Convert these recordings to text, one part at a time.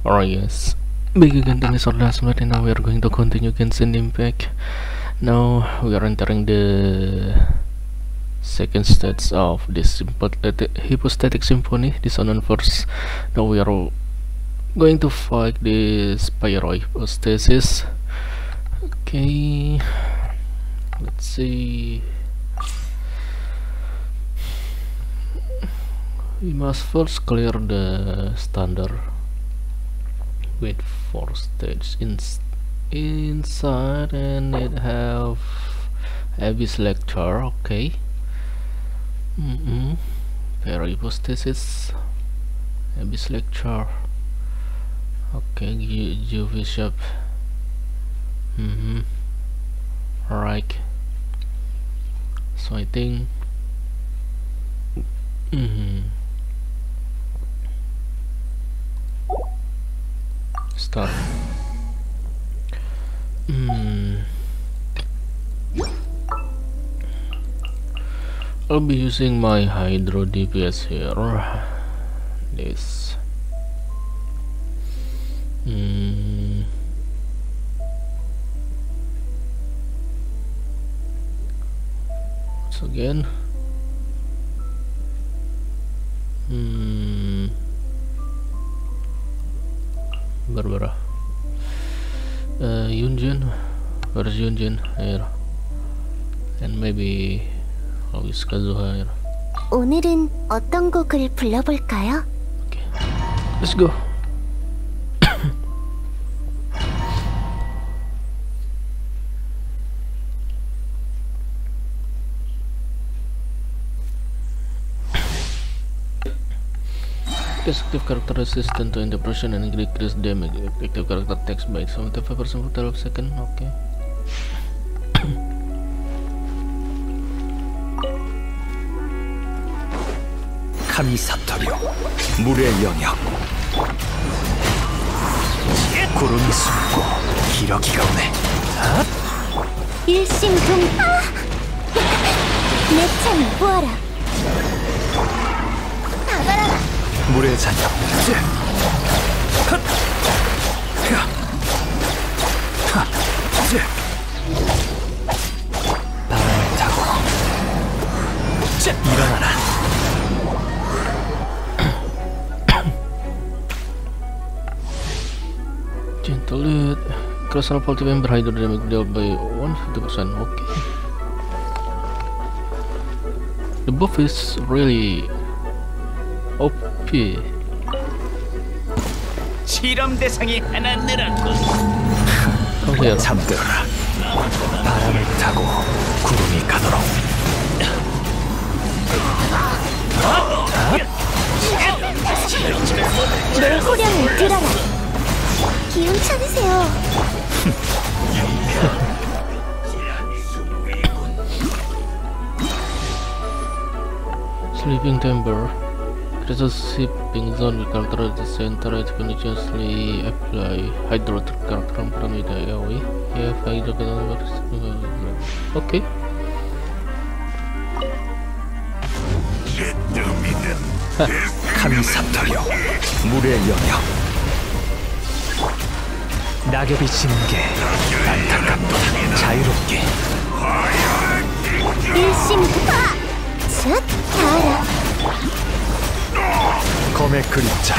Alright guys, back again to Mr. Dasmat and now we are going to continue Genshin Impact. Now we are entering the second stage of this uh, Hypostatic Symphony, Dissonant Verse. Now we are going to fight this Pyro Hypostasis. Okay, let's see. We must first clear the standard with four stages in inside and it have Abyss Lector okay mm -hmm. hypostasis Abyss Lector okay G bishop mm -hmm. alright so I think mm -hmm. Start. Hmm. I'll be using my Hydro DPS here. This. Hmm. Once again. where's Yunjin here and maybe I'll use Kazuha here 오늘은 어떤 곡을 불러볼까요? okay let's go active character resistant to interruption and decrease damage. Active character text by 75% for 12 seconds. Okay. 카미사토리오 물의 영역 구름이 숨고 기러기가 오네. 일심동 아! 내 창을 보아라. 나가라 물의 잔여. 바람을 타고. 일어나라 crystal faulty member hydro damage dealt by 150% okay the buff is really OP 실험 대상이 하나 늘었군 형제야 잠들어라 바람을 타고 구름이 가도록 내 호령을 들어라 기운 차리세요. Sleeping Temper Creatures sleep being zone will counter the center and continuously apply hydrotic character from the AoE. Yeah, if I look at the Okay. 감사터령 물의 영역 낙엽이 지는 게 안타깝다. 자유롭게. 일심파 쯧 가라. 검의 그림자.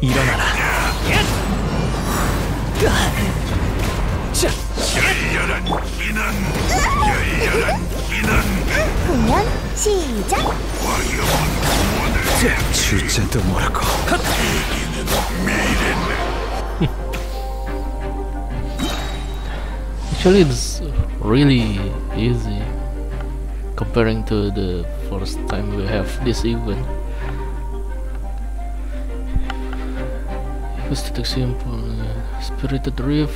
일어나라 공연 시작 주제도 모르고 actually it's really easy comparing to the first time we have this event Aesthetic simple uh, spirited reef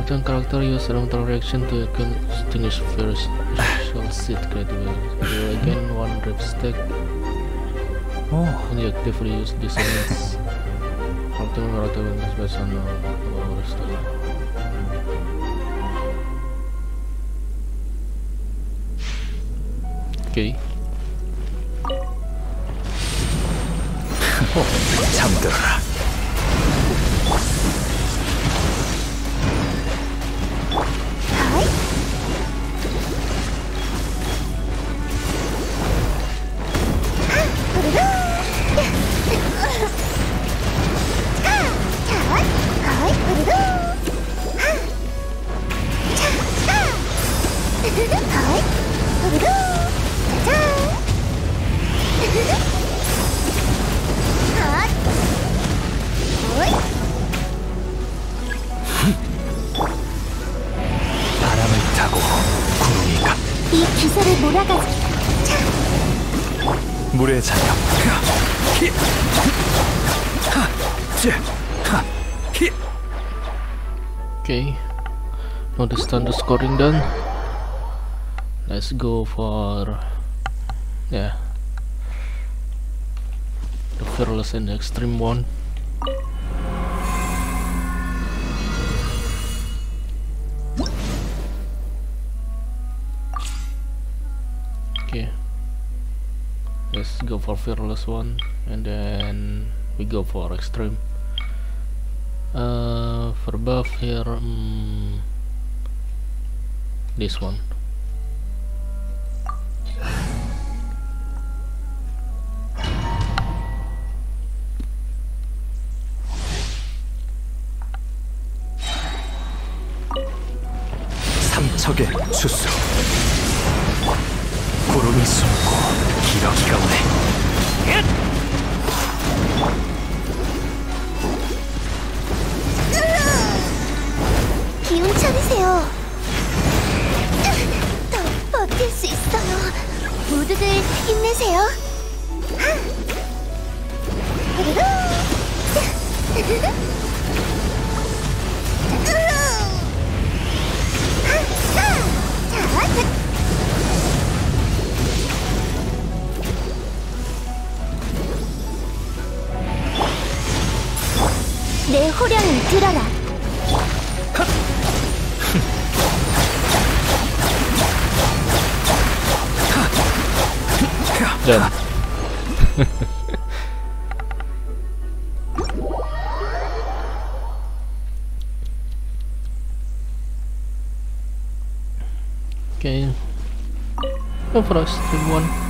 Certain character use elemental reaction to extinguish first shall sit gradually. You again one rip stack 오 and you actively use dissonance Ultimo relativamente spesso hanno lavoro storia. Ok. 잠들어라. 기세를 몰아가지. 물의 자녀. 히. 하. 제. 하. 히. Okay. Now the standard scoring done. Let's go for yeah. The fearless and the extreme one. Let's go for fearless one and then we go for extreme. Uh, for buff here, mm, this one. 삼척의 주수. 구름이 숨고 기러기가 오네. 기운 차리세요. 더 버틸 수 있어요. 모두들 힘내세요. 하! 그 호령을 들어라. Done. okay. Go for us, team one.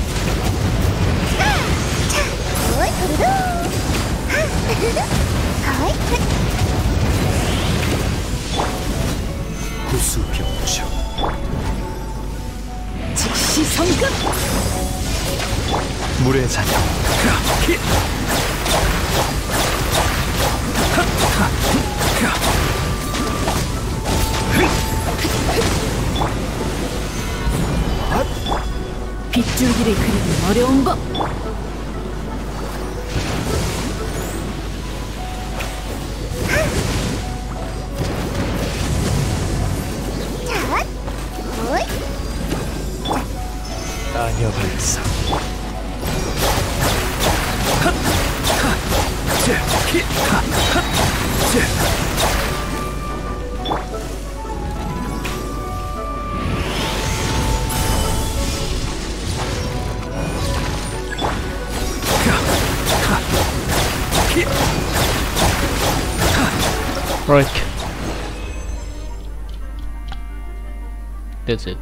구수병주. 즉시 성급. 물의 자녀. 히. 빗줄기를 그리기 어려운 법. 자, 어이, 아녀발상. 제. 히. 하. 하. 제. frick. That's it.